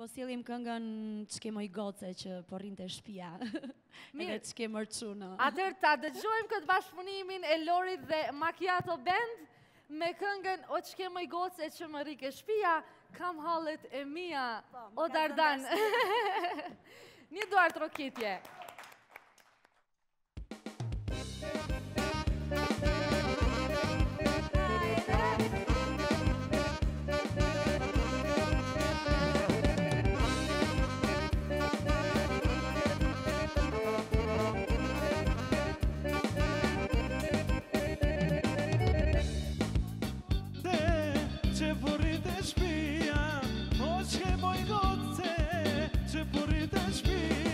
Po sjellim këngën çke më i gocë që po rrinte shtëpia. Edhe çke më çuno. Atëherë ta dëgjojmë këtë bashkëpunimin e Lorit dhe Macchiato Band me këngën O çke më i gocë që më rrike shtëpia, kam hallet e mia. Po, o Dardan. Një duart roketje. cię mojego chcę, czy porytę mi.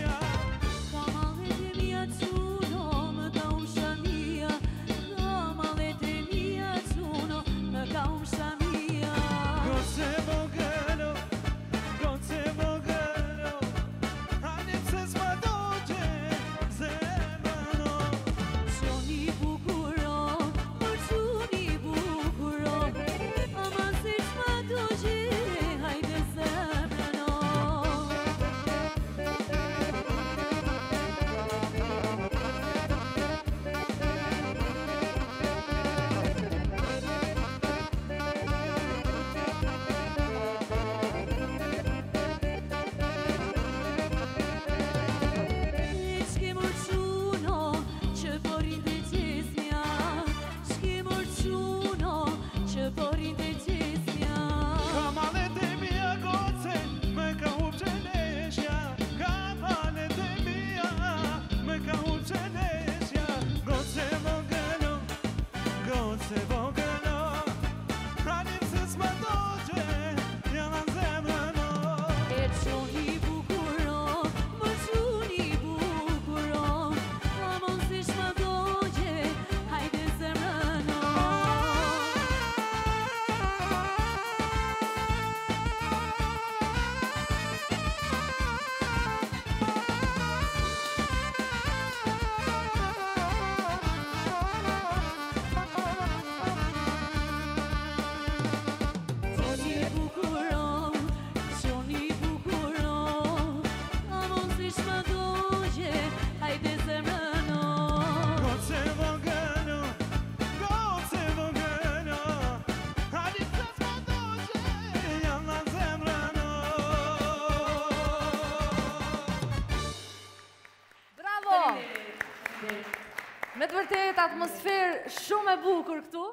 Me të vërtet, atmosferë shumë e bukur këtu.